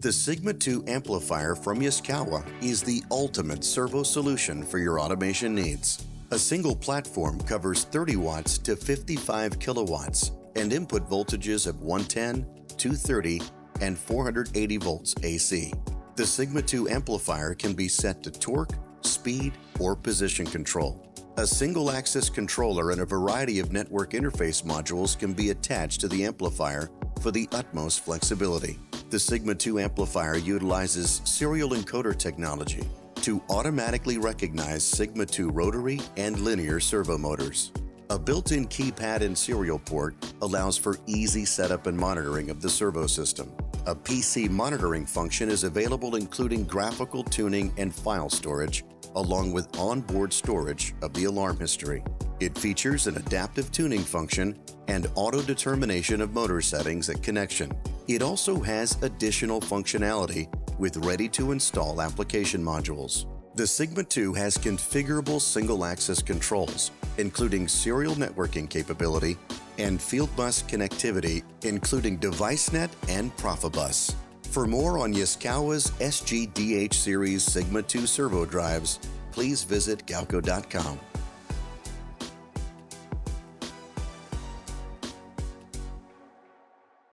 The Sigma 2 amplifier from Yaskawa is the ultimate servo solution for your automation needs. A single platform covers 30 watts to 55 kilowatts and input voltages of 110, 230, and 480 volts AC. The Sigma 2 amplifier can be set to torque, speed, or position control. A single axis controller and a variety of network interface modules can be attached to the amplifier for the utmost flexibility. The Sigma 2 amplifier utilizes serial encoder technology to automatically recognize Sigma 2 rotary and linear servo motors. A built-in keypad and serial port allows for easy setup and monitoring of the servo system. A PC monitoring function is available including graphical tuning and file storage along with onboard storage of the alarm history. It features an adaptive tuning function and auto determination of motor settings at connection. It also has additional functionality with ready to install application modules. The Sigma 2 has configurable single axis controls, including serial networking capability and field bus connectivity, including DeviceNet and Profibus. For more on Yaskawa's SGDH series Sigma 2 servo drives, please visit galco.com.